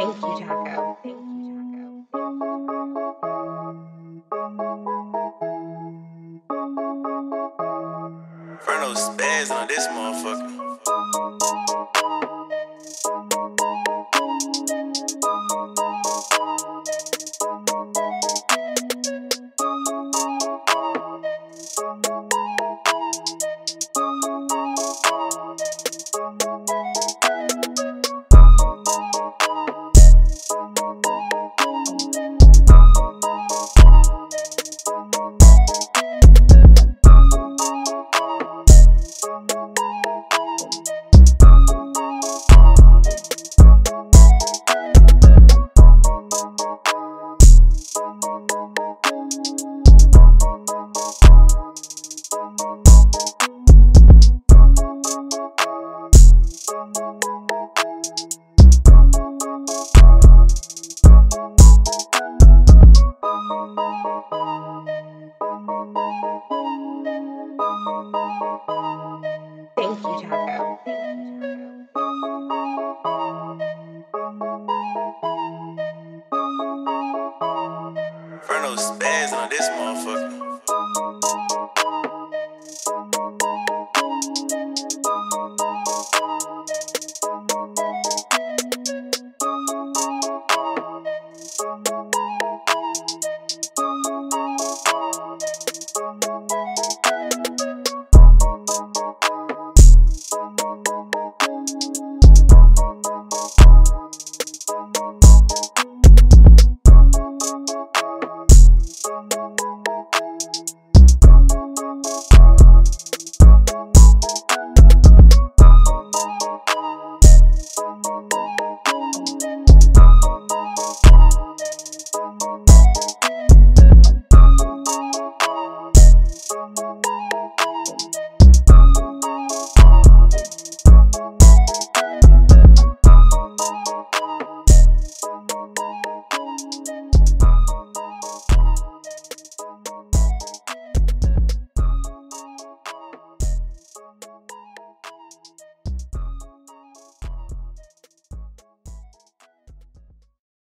Thank you, Taco. Thank you, Taco. On this motherfucker. Inferno spaz on this motherfucker.